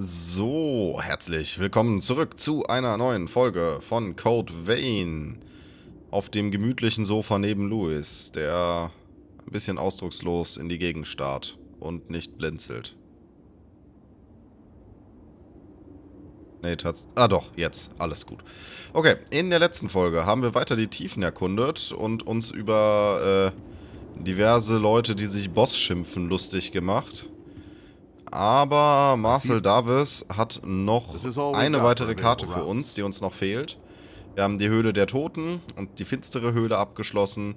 So, herzlich willkommen zurück zu einer neuen Folge von Code Vein. Auf dem gemütlichen Sofa neben Louis, der ein bisschen ausdruckslos in die Gegend starrt und nicht blinzelt. Nee, tatsächlich. Ah doch, jetzt. Alles gut. Okay, in der letzten Folge haben wir weiter die Tiefen erkundet und uns über äh, diverse Leute, die sich Boss schimpfen, lustig gemacht. Aber Marcel Davis hat noch eine weitere Karte für uns, die uns noch fehlt. Wir haben die Höhle der Toten und die finstere Höhle abgeschlossen.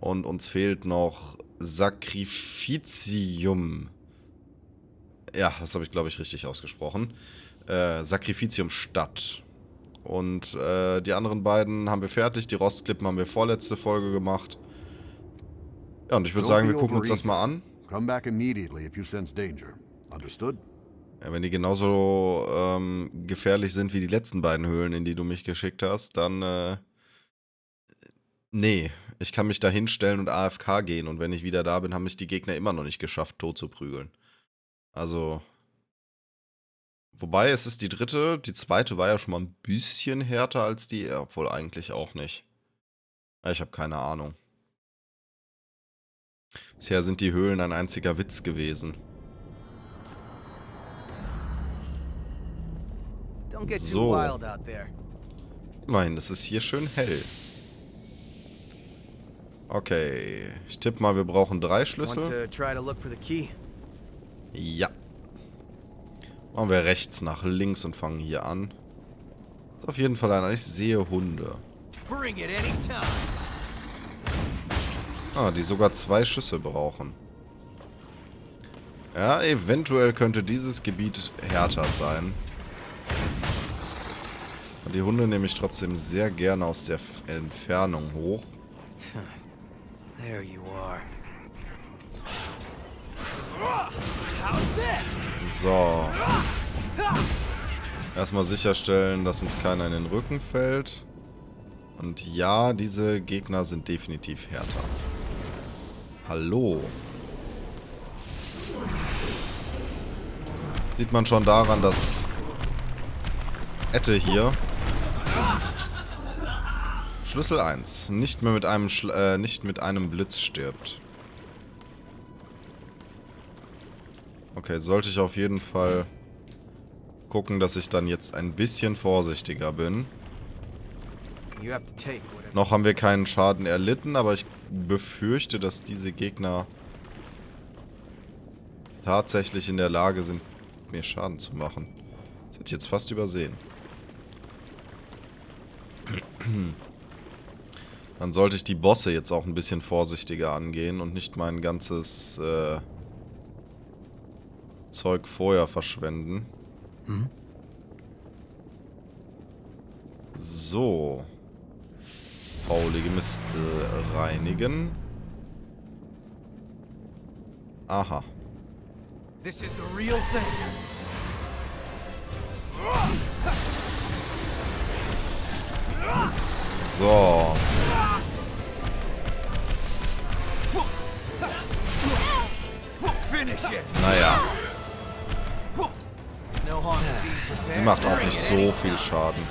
Und uns fehlt noch Sacrificium. Ja, das habe ich, glaube ich, richtig ausgesprochen. Äh, Sacrificium Stadt. Und äh, die anderen beiden haben wir fertig. Die Rostklippen haben wir vorletzte Folge gemacht. Ja, und ich würde sagen, wir gucken uns das mal an. Come back immediately if you sense danger. Understood? Ja, wenn die genauso ähm, gefährlich sind wie die letzten beiden Höhlen, in die du mich geschickt hast, dann äh, nee, ich kann mich da hinstellen und AFK gehen und wenn ich wieder da bin, haben mich die Gegner immer noch nicht geschafft, tot zu prügeln. Also wobei es ist die dritte, die zweite war ja schon mal ein bisschen härter als die, obwohl eigentlich auch nicht. Ich habe keine Ahnung. Bisher sind die Höhlen ein einziger Witz gewesen. So. Immerhin, es ist hier schön hell. Okay, ich tippe mal, wir brauchen drei Schlüssel. Ja. Machen wir rechts nach links und fangen hier an. Ist auf jeden Fall einer. Ich sehe Hunde. Ah, die sogar zwei Schüsse brauchen. Ja, eventuell könnte dieses Gebiet härter sein. Die Hunde nehme ich trotzdem sehr gerne aus der Entfernung hoch. There you are. So. Erstmal sicherstellen, dass uns keiner in den Rücken fällt. Und ja, diese Gegner sind definitiv härter. Hallo. Sieht man schon daran, dass Ette hier Schlüssel 1. Nicht mehr mit einem Schl äh, nicht mit einem Blitz stirbt. Okay, sollte ich auf jeden Fall gucken, dass ich dann jetzt ein bisschen vorsichtiger bin. Noch haben wir keinen Schaden erlitten, aber ich befürchte, dass diese Gegner tatsächlich in der Lage sind, mir Schaden zu machen. Das hätte ich jetzt fast übersehen. Dann sollte ich die Bosse jetzt auch ein bisschen vorsichtiger angehen und nicht mein ganzes äh, Zeug vorher verschwenden. Hm? So. Faulige Mist äh, reinigen. Aha. This is the real thing. So. Naja. Sie macht auch nicht so viel Schaden.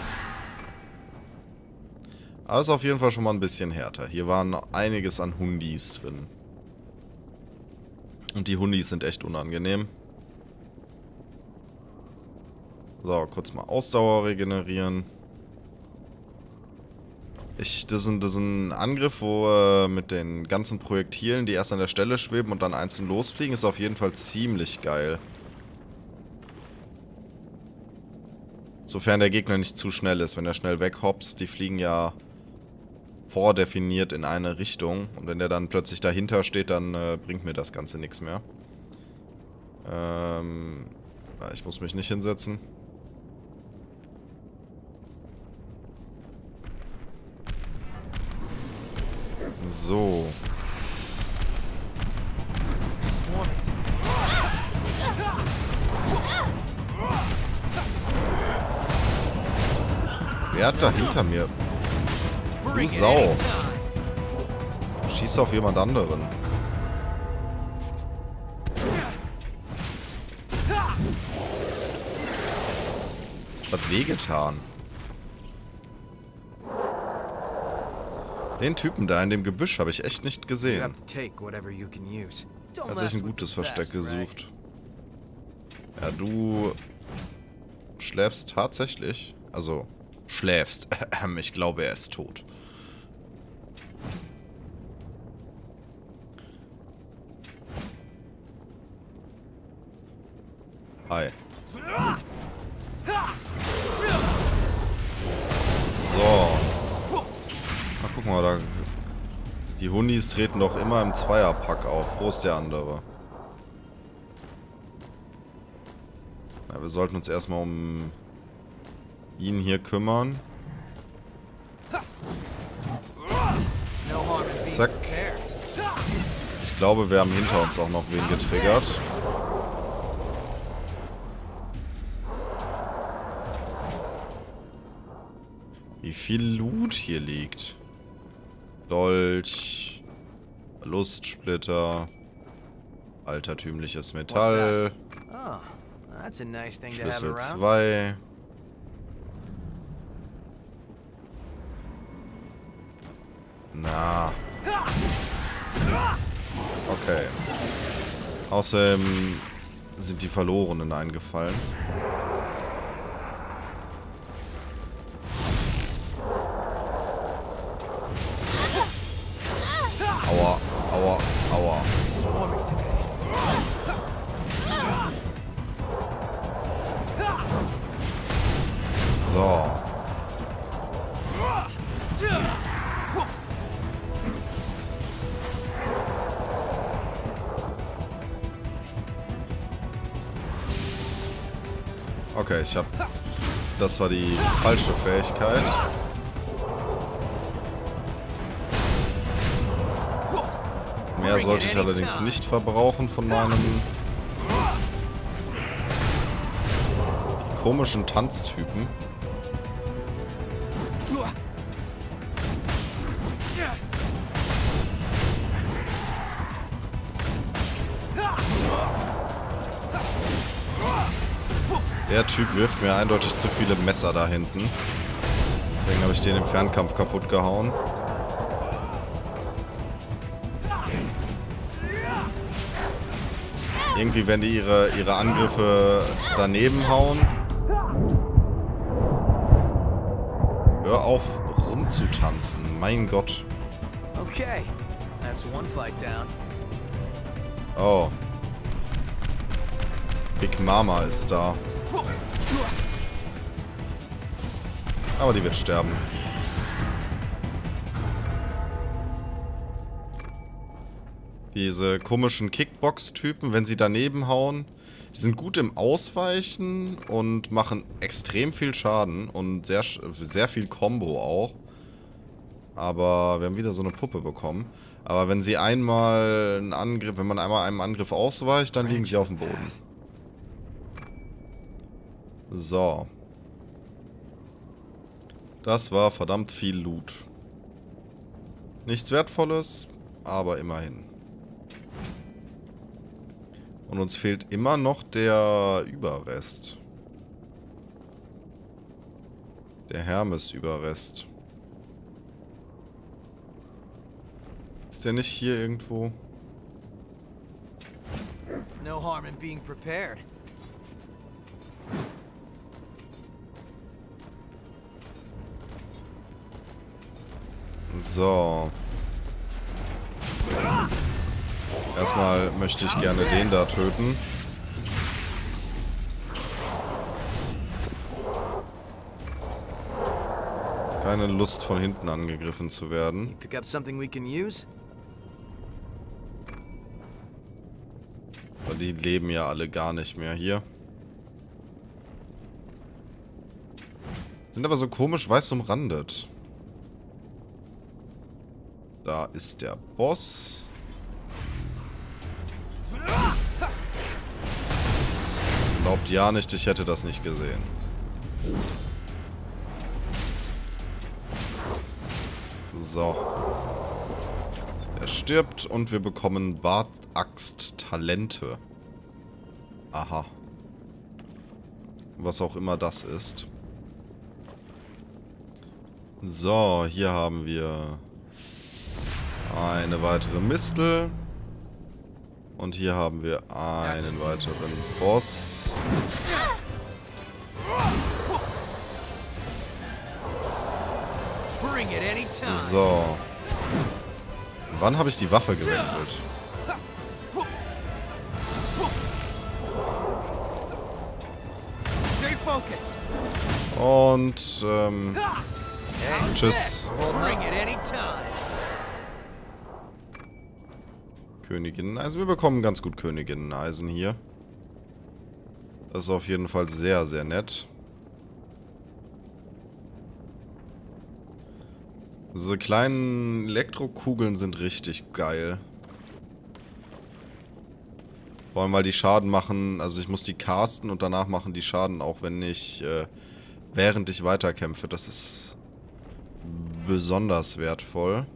Aber ist auf jeden Fall schon mal ein bisschen härter. Hier waren einiges an Hundis drin. Und die Hundis sind echt unangenehm. So, kurz mal Ausdauer regenerieren. Ich, das, ist ein, das ist ein Angriff, wo äh, mit den ganzen Projektilen, die erst an der Stelle schweben und dann einzeln losfliegen, ist auf jeden Fall ziemlich geil. Sofern der Gegner nicht zu schnell ist. Wenn er schnell weghopst, die fliegen ja vordefiniert in eine Richtung. Und wenn der dann plötzlich dahinter steht, dann äh, bringt mir das Ganze nichts mehr. Ähm, ich muss mich nicht hinsetzen. So. Wer hat da hinter mir? Du Sau. Schieß auf jemand anderen. Hat wehgetan. Den Typen da in dem Gebüsch habe ich echt nicht gesehen. Er hat sich ein gutes Versteck gesucht. Ja, du schläfst tatsächlich. Also, schläfst. ich glaube, er ist tot. Hi. Mal, da... Die Hundis treten doch immer im Zweierpack auf. Wo ist der andere? Na, wir sollten uns erstmal um ihn hier kümmern. Zack. Ich glaube, wir haben hinter uns auch noch wen getriggert. Wie viel Loot hier liegt. Dolch. Lustsplitter. Altertümliches Metall. Oh, Schlüssel 2. Na. Okay. Außerdem sind die Verlorenen eingefallen. Das war die falsche Fähigkeit. Mehr sollte ich allerdings nicht verbrauchen von meinem... komischen Tanztypen. Typ wirft mir eindeutig zu viele Messer da hinten. Deswegen habe ich den im Fernkampf kaputt gehauen. Irgendwie, wenn die ihre, ihre Angriffe daneben hauen. Hör auf rumzutanzen, mein Gott. Okay, that's one fight down. Oh. Big Mama ist da. Aber die wird sterben. Diese komischen Kickbox-Typen, wenn sie daneben hauen, die sind gut im Ausweichen und machen extrem viel Schaden und sehr, sehr viel Combo auch. Aber wir haben wieder so eine Puppe bekommen. Aber wenn sie einmal einen Angriff, wenn man einmal einem Angriff ausweicht, dann liegen sie auf dem Boden. So. Das war verdammt viel Loot. Nichts Wertvolles, aber immerhin. Und uns fehlt immer noch der Überrest. Der Hermes-Überrest. Ist der nicht hier irgendwo? No harm in being prepared. So. Erstmal möchte ich gerne den da töten. Keine Lust von hinten angegriffen zu werden. Aber die leben ja alle gar nicht mehr hier. Sind aber so komisch weiß umrandet. Da ist der Boss. Glaubt ja nicht, ich hätte das nicht gesehen. So. Er stirbt und wir bekommen Bartaxt-Talente. Aha. Was auch immer das ist. So, hier haben wir eine weitere Mistel. Und hier haben wir einen weiteren Boss. So. Wann habe ich die Waffe gewechselt? Und, ähm, tschüss. Königinneneisen. Wir bekommen ganz gut Königinneneisen hier. Das ist auf jeden Fall sehr, sehr nett. Diese kleinen Elektrokugeln sind richtig geil. Vor allem, weil die Schaden machen, also ich muss die casten und danach machen die Schaden, auch wenn ich, äh, während ich weiterkämpfe. Das ist besonders wertvoll.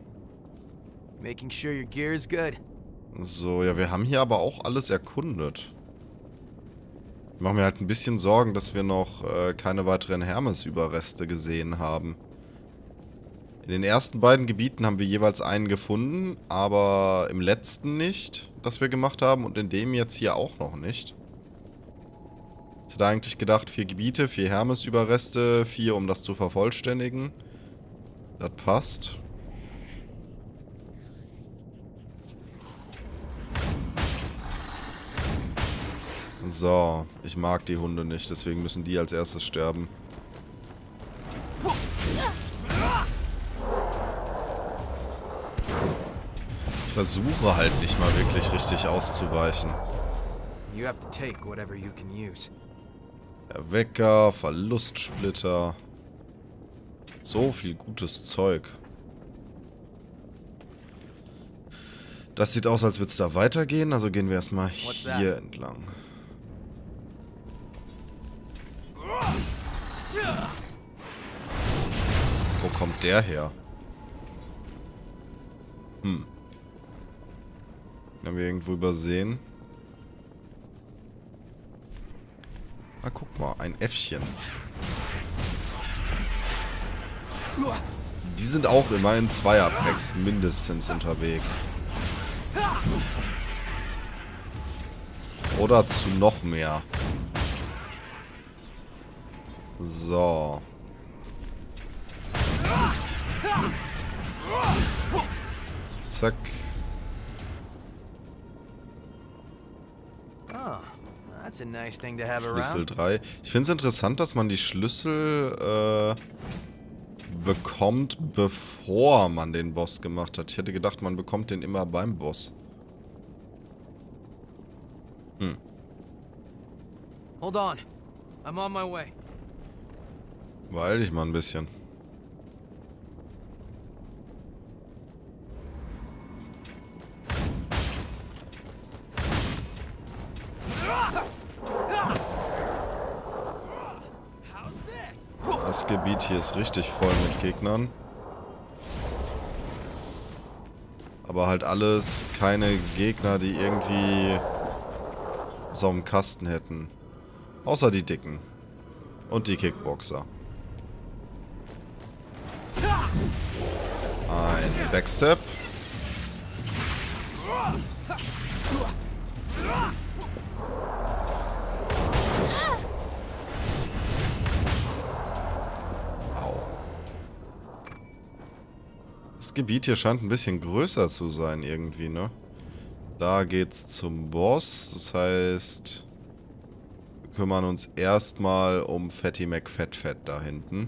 Making sure your gear is good. So, ja, wir haben hier aber auch alles erkundet. Ich mache mir halt ein bisschen Sorgen, dass wir noch äh, keine weiteren Hermes-Überreste gesehen haben. In den ersten beiden Gebieten haben wir jeweils einen gefunden, aber im letzten nicht, das wir gemacht haben und in dem jetzt hier auch noch nicht. Ich hätte eigentlich gedacht, vier Gebiete, vier Hermes-Überreste, vier, um das zu vervollständigen. Das passt. So, ich mag die Hunde nicht, deswegen müssen die als erstes sterben. Ich versuche halt nicht mal wirklich richtig auszuweichen. Erwecker, Verlustsplitter. So viel gutes Zeug. Das sieht aus, als würde es da weitergehen, also gehen wir erstmal hier entlang. Kommt der her? Hm. Haben wir irgendwo übersehen? Ah, guck mal, ein Äffchen. Die sind auch immer in Zweierpacks mindestens unterwegs. Oder zu noch mehr. So. Zack. Schlüssel 3. Ich finde es interessant, dass man die Schlüssel äh, bekommt, bevor man den Boss gemacht hat. Ich hätte gedacht, man bekommt den immer beim Boss. Hm. Hold on. I'm on my way. Weil ich mal ein bisschen. Ist richtig voll mit Gegnern. Aber halt alles keine Gegner, die irgendwie so einen Kasten hätten. Außer die Dicken. Und die Kickboxer. Ein Backstep. Das Gebiet hier scheint ein bisschen größer zu sein irgendwie, ne? Da geht's zum Boss. Das heißt, wir kümmern uns erstmal um Fatty McFettfett da hinten.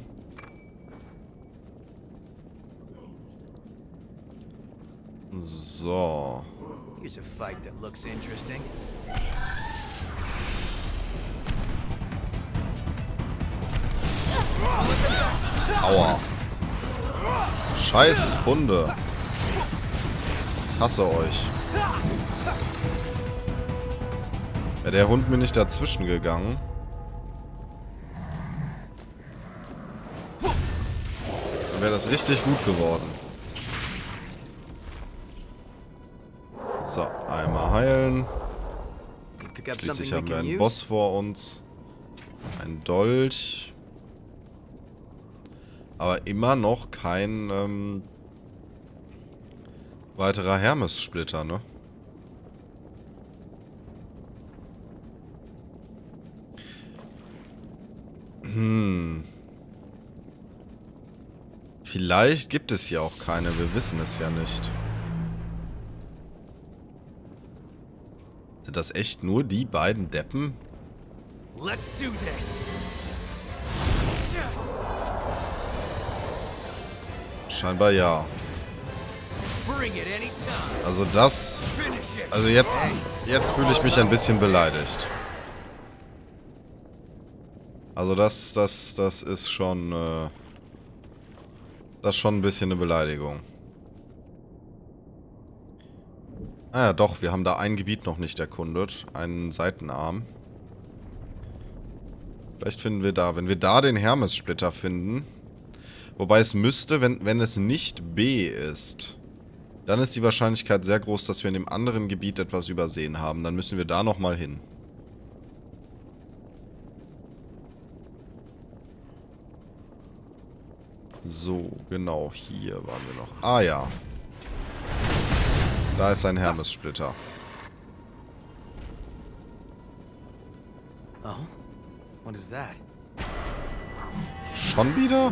So. Here's a fight that looks interesting. Aua. Scheiß Hunde. Ich hasse euch. Wäre der Hund mir nicht dazwischen gegangen. Dann wäre das richtig gut geworden. So, einmal heilen. Schließlich haben wir einen Boss vor uns. Ein Dolch. Aber immer noch kein ähm, weiterer Hermes-Splitter, ne? Hm. Vielleicht gibt es hier auch keine, wir wissen es ja nicht. Sind das echt nur die beiden Deppen? Let's do this. Scheinbar ja. Also das... Also jetzt... Jetzt fühle ich mich ein bisschen beleidigt. Also das, das, das ist schon, äh, das ist schon ein bisschen eine Beleidigung. Ah ja, doch, wir haben da ein Gebiet noch nicht erkundet. Einen Seitenarm. Vielleicht finden wir da, wenn wir da den Hermes-Splitter finden. Wobei es müsste, wenn, wenn es nicht B ist, dann ist die Wahrscheinlichkeit sehr groß, dass wir in dem anderen Gebiet etwas übersehen haben. Dann müssen wir da nochmal hin. So, genau, hier waren wir noch. Ah ja. Da ist ein Hermes-Splitter. Oh, what is that? Schon wieder?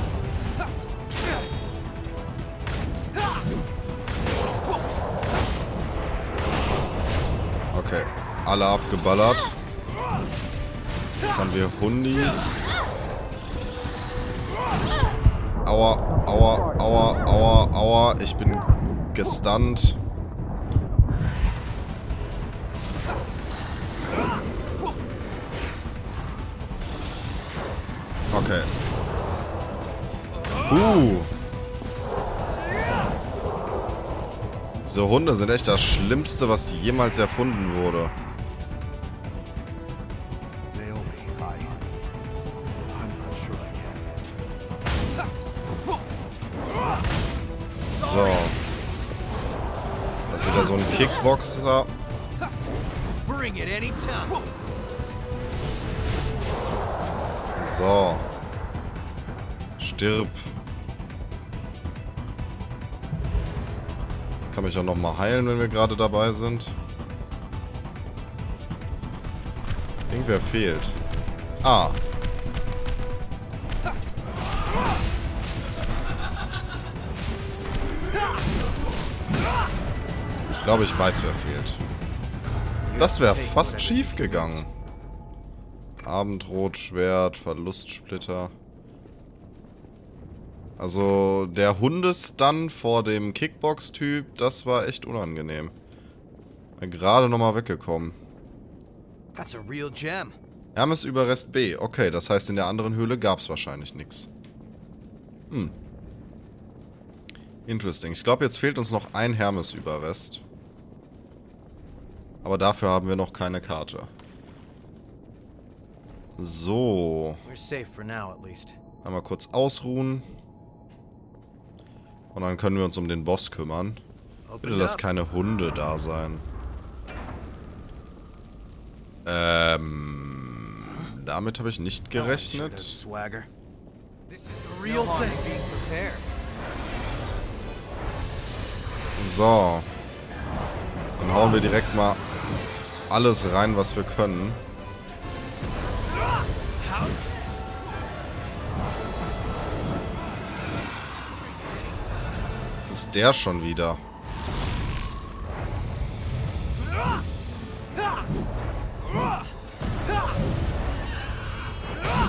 alle abgeballert. Jetzt haben wir Hundis. Aua, aua, aua, aua, aua. Ich bin gestunt. Okay. Uh. So Hunde sind echt das Schlimmste, was jemals erfunden wurde. Kickboxer. So. Stirb. Kann mich auch noch mal heilen, wenn wir gerade dabei sind. Irgendwer fehlt. Ah. Glaube, ich weiß, wer fehlt. Das wäre fast schief gegangen. Abendrotschwert, Verlustsplitter. Also, der Hundestun vor dem Kickbox-Typ, das war echt unangenehm. Gerade nochmal weggekommen. That's a real gem. Hermes Überrest B. Okay, das heißt, in der anderen Höhle gab es wahrscheinlich nichts. Hm. Interesting. Ich glaube, jetzt fehlt uns noch ein Hermes-Überrest. Aber dafür haben wir noch keine Karte. So. Einmal kurz ausruhen. Und dann können wir uns um den Boss kümmern. Bitte lass keine Hunde da sein. Ähm... Damit habe ich nicht gerechnet. So. Dann hauen wir direkt mal alles rein, was wir können. Das ist der schon wieder.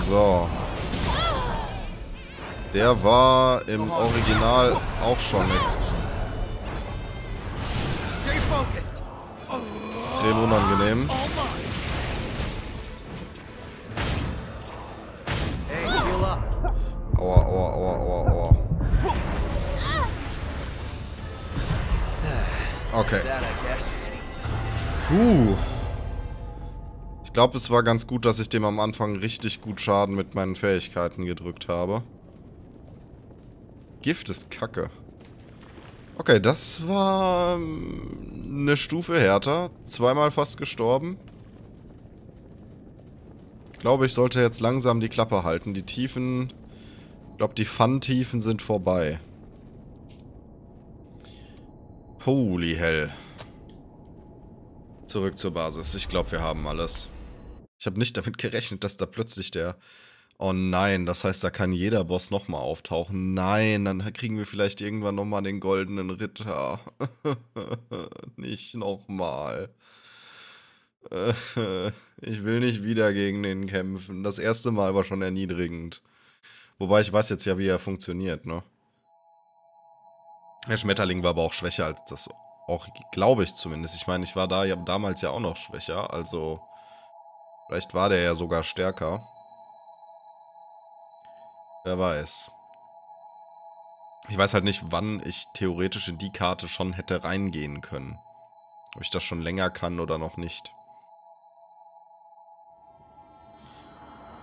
So. Der war im Original auch schon jetzt. extrem unangenehm. Aua, aua, aua, aua, aua. Okay. Puh. Ich glaube, es war ganz gut, dass ich dem am Anfang richtig gut Schaden mit meinen Fähigkeiten gedrückt habe. Gift ist kacke. Okay, das war ähm, eine Stufe härter. Zweimal fast gestorben. Ich glaube, ich sollte jetzt langsam die Klappe halten. Die Tiefen... Ich glaube, die Fun-Tiefen sind vorbei. Holy hell. Zurück zur Basis. Ich glaube, wir haben alles. Ich habe nicht damit gerechnet, dass da plötzlich der... Oh nein, das heißt, da kann jeder Boss nochmal auftauchen. Nein, dann kriegen wir vielleicht irgendwann nochmal den goldenen Ritter. nicht nochmal. ich will nicht wieder gegen den kämpfen. Das erste Mal war schon erniedrigend. Wobei ich weiß jetzt ja, wie er funktioniert, ne? Der Schmetterling war aber auch schwächer als das auch, glaube ich zumindest. Ich meine, ich war da ja damals ja auch noch schwächer, also vielleicht war der ja sogar stärker. Wer weiß. Ich weiß halt nicht, wann ich theoretisch in die Karte schon hätte reingehen können. Ob ich das schon länger kann oder noch nicht.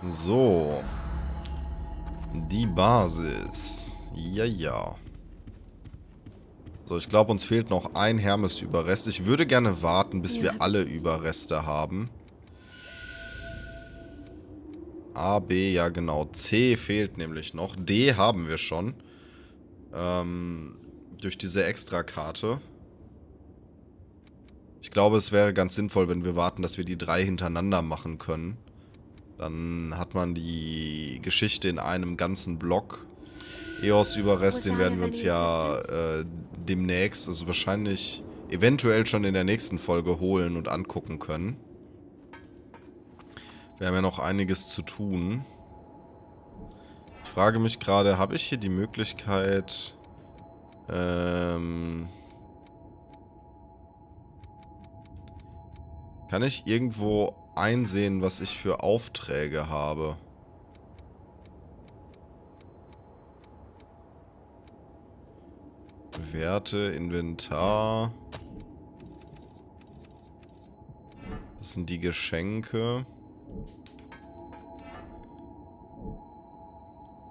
So. Die Basis. Ja, ja. So, ich glaube, uns fehlt noch ein Hermes-Überrest. Ich würde gerne warten, bis ja. wir alle Überreste haben. A, B, ja genau. C fehlt nämlich noch. D haben wir schon. Ähm, durch diese Extra-Karte. Ich glaube, es wäre ganz sinnvoll, wenn wir warten, dass wir die drei hintereinander machen können. Dann hat man die Geschichte in einem ganzen Block. EOS-Überrest, den werden wir uns ja äh, demnächst, also wahrscheinlich eventuell schon in der nächsten Folge holen und angucken können. Wir haben ja noch einiges zu tun. Ich frage mich gerade, habe ich hier die Möglichkeit... Ähm... Kann ich irgendwo einsehen, was ich für Aufträge habe? Werte, Inventar. Das sind die Geschenke.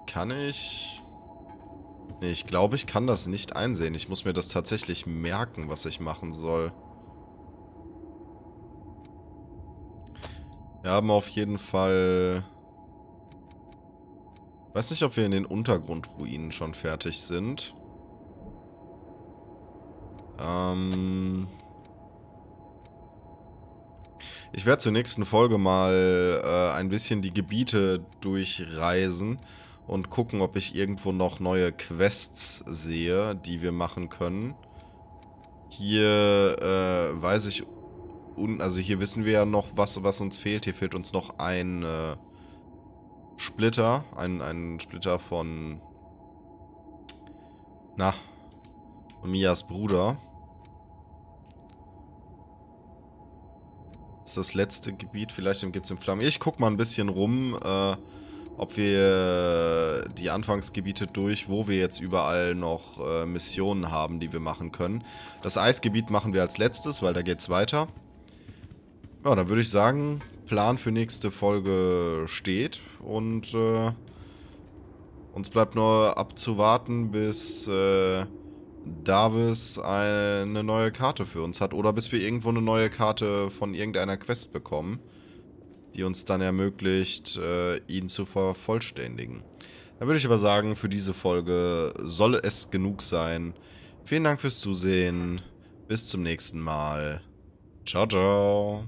Kann ich... Nee, ich glaube, ich kann das nicht einsehen. Ich muss mir das tatsächlich merken, was ich machen soll. Wir haben auf jeden Fall... Weiß nicht, ob wir in den Untergrundruinen schon fertig sind. Ähm... Ich werde zur nächsten Folge mal äh, ein bisschen die Gebiete durchreisen und gucken, ob ich irgendwo noch neue Quests sehe, die wir machen können. Hier äh, weiß ich, also hier wissen wir ja noch, was, was uns fehlt. Hier fehlt uns noch ein äh, Splitter, ein, ein Splitter von, na, Mias Bruder. Ist das letzte Gebiet. Vielleicht gibt es in Flammen. Ich guck mal ein bisschen rum, äh, ob wir die Anfangsgebiete durch, wo wir jetzt überall noch äh, Missionen haben, die wir machen können. Das Eisgebiet machen wir als letztes, weil da geht es weiter. Ja, dann würde ich sagen, Plan für nächste Folge steht und äh, uns bleibt nur abzuwarten, bis äh, Davis eine neue Karte für uns hat. Oder bis wir irgendwo eine neue Karte von irgendeiner Quest bekommen, die uns dann ermöglicht, äh, ihn zu vervollständigen. Dann würde ich aber sagen, für diese Folge soll es genug sein. Vielen Dank fürs Zusehen. Bis zum nächsten Mal. Ciao, ciao.